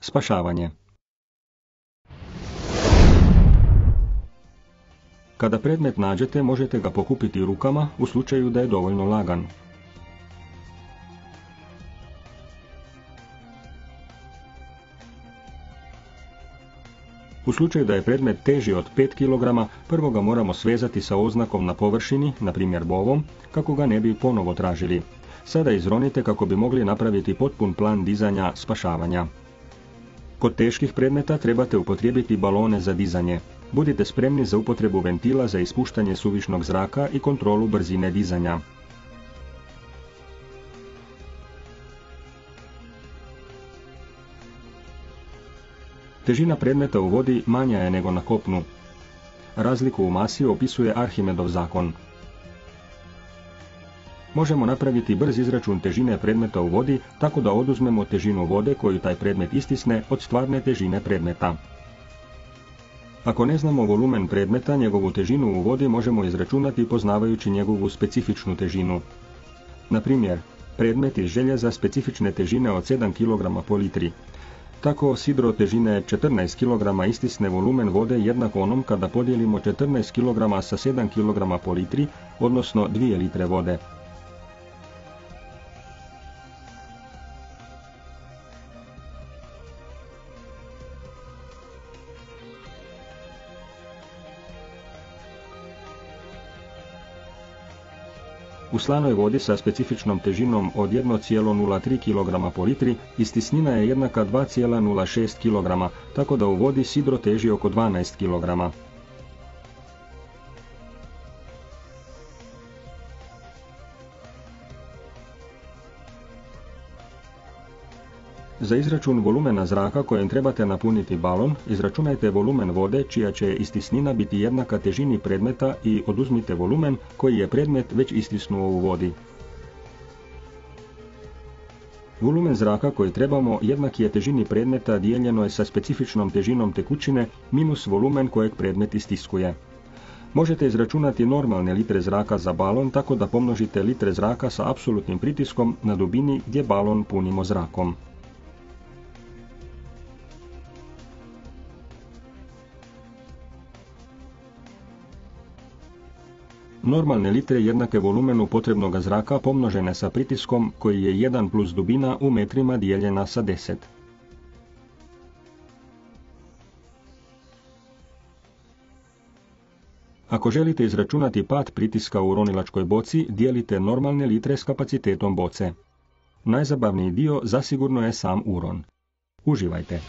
Spašavanje Kada predmet nađete, možete ga pokupiti rukama u slučaju da je dovoljno lagan. U slučaju da je predmet teži od 5 kg, prvo ga moramo svezati sa oznakom na površini, na primjer bovom, kako ga ne bi ponovo tražili. Sada izronite kako bi mogli napraviti potpun plan dizanja spašavanja. Kod teških predmeta trebate upotrijebiti balone za dizanje. Budite spremni za upotrebu ventila za ispuštanje suvišnog zraka i kontrolu brzine dizanja. Težina predmeta u vodi manja je nego na kopnu. Razliku u masi opisuje Arhimedov zakon. Možemo napraviti brz izračun težine predmeta u vodi tako da oduzmemo težinu vode koju taj predmet istisne od stvarne težine predmeta. Ako ne znamo volumen predmeta, njegovu težinu u vodi možemo izračunati poznavajući njegovu specifičnu težinu. Na primjer, predmet iz željeza specifične težine od 7 kg po litri. Tako sidro težine 14 kg istisne volumen vode jednako onom kada podijelimo 14 kg sa 7 kg po litri, odnosno 2 litre vode. U slanoj vodi sa specifičnom težinom od 1,03 kg po litri istisnina je jednaka 2,06 kg, tako da u vodi sidro teži oko 12 kg. Za izračun volumena zraka kojem trebate napuniti balon, izračunajte volumen vode čija će istisnina biti jednaka težini predmeta i oduzmite volumen koji je predmet već istisnuo u vodi. Volumen zraka koji trebamo jednak je težini predmeta dijeljeno je sa specifičnom težinom tekućine minus volumen kojeg predmet istiskuje. Možete izračunati normalne litre zraka za balon tako da pomnožite litre zraka sa apsolutnim pritiskom na dubini gdje balon punimo zrakom. Normalne litre jednake volumenu potrebnog zraka pomnožene sa pritiskom koji je 1 plus dubina u metrima dijeljena sa 10. Ako želite izračunati pad pritiska u ronilačkoj boci, dijelite normalne litre s kapacitetom boce. Najzabavniji dio zasigurno je sam uron. Uživajte!